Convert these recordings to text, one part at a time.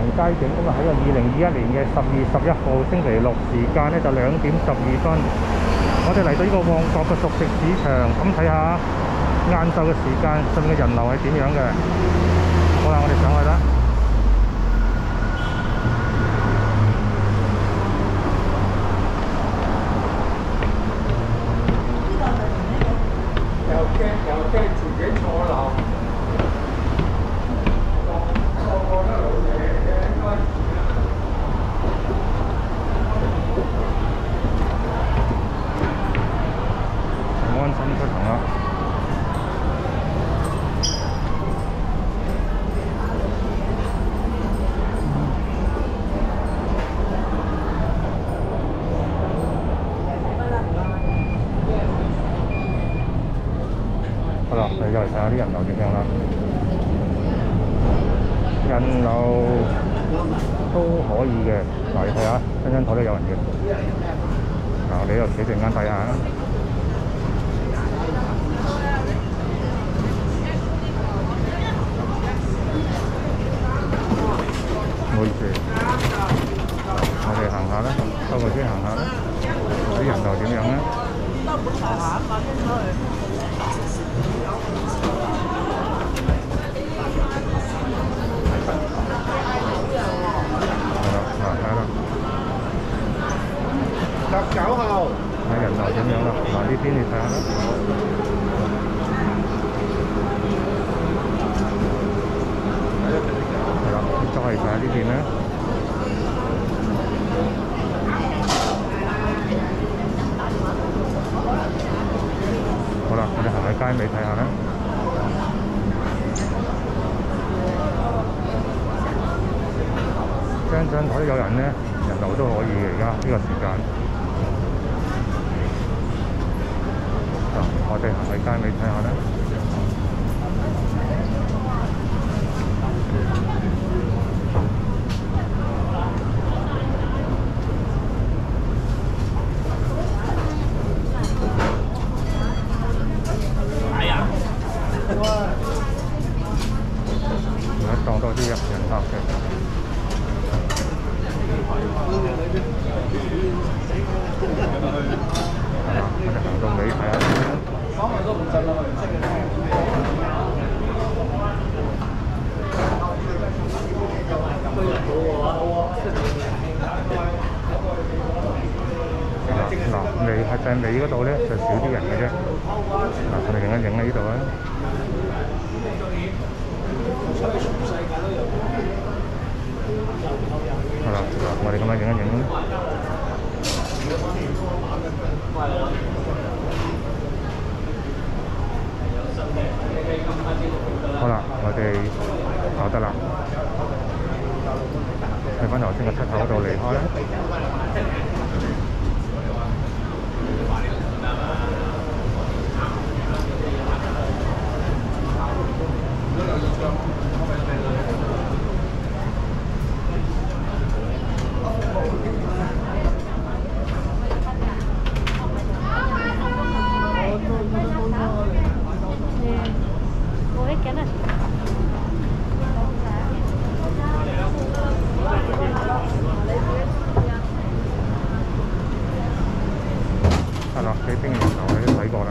行街景，咁啊喺個二零二一年嘅十月十一號星期六時間咧就兩點十二分，我哋嚟到呢個旺角嘅熟食市場，咁睇下晏晝嘅時間上面嘅人流係點樣嘅。好啦，我哋上去啦。有驚有驚自己錯漏，個個都老嘢嘅應該。安心出行啦。好啦，你又嚟睇下啲人流點樣啦。人流都可以嘅，嗱你睇下，張張台都有人嘅。嗱，你又企陣間睇下啦。唔好意思，我哋行下啦，收個先行下啦，啲人流點樣咧？係啦，嗱睇啦，十九號，睇人流點樣啦？嗱呢邊你睇下啦。係啦，再睇下呢邊咧。好啦，我哋行去街尾睇下啦。張張台有人咧，人流都可以，而家呢個時間。我哋行去街尾睇下啦。而家當多啲人客嘅。係啦，我哋行到尾睇下先啦。嗱，尾係就係尾嗰度咧，就少啲人嘅啫。嗱，我哋影一影喺呢度啊。係啦，好啦我哋走得啦。去翻头先嘅出口度离开啦係啦，幾冰嘅時候我哋都睇過啦。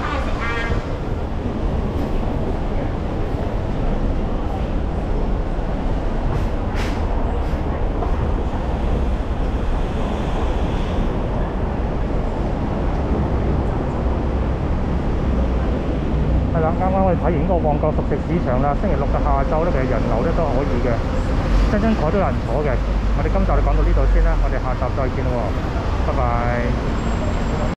啱啱我哋睇完嗰個旺角熟食市場啦，星期六嘅下晝咧，其實人流咧都可以嘅，張張台都有人坐嘅。我哋今集就講到呢度先啦，我哋下集再見喎，拜拜。